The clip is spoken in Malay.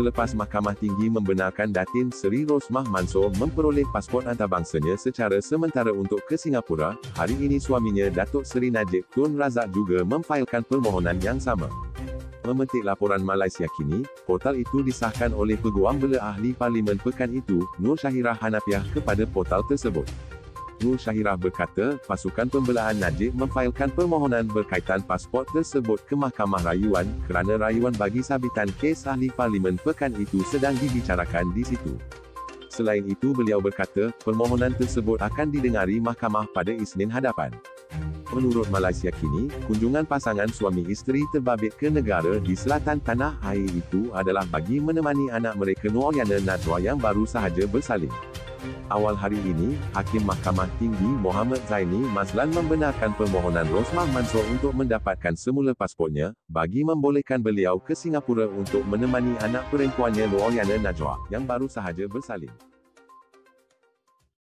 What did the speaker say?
Selepas Mahkamah Tinggi membenarkan Datin Seri Rosmah Mansor memperoleh pasport antarbangsanya secara sementara untuk ke Singapura, hari ini suaminya Datuk Seri Najib Tun Razak juga memfailkan permohonan yang sama. Memetik laporan Malaysia kini, portal itu disahkan oleh Peguam Bela Ahli Parlimen Pekan itu, Nur Syahirah Hanafiah kepada portal tersebut. Nur Syahirah berkata, pasukan pembelaan Najib memfailkan permohonan berkaitan pasport tersebut ke Mahkamah Rayuan kerana rayuan bagi sabitan kes ahli parlimen pekan itu sedang dibicarakan di situ. Selain itu beliau berkata, permohonan tersebut akan didengari mahkamah pada Isnin hadapan. Menurut Malaysia kini, kunjungan pasangan suami isteri terbabit ke negara di selatan tanah air itu adalah bagi menemani anak mereka Nooriana Najwa yang baru sahaja bersalin. Awal hari ini, Hakim Mahkamah Tinggi Muhammad Zaini Mazlan membenarkan permohonan Rosmah Mansor untuk mendapatkan semula pasportnya, bagi membolehkan beliau ke Singapura untuk menemani anak perempuannya Nooriana Najwa, yang baru sahaja bersalin.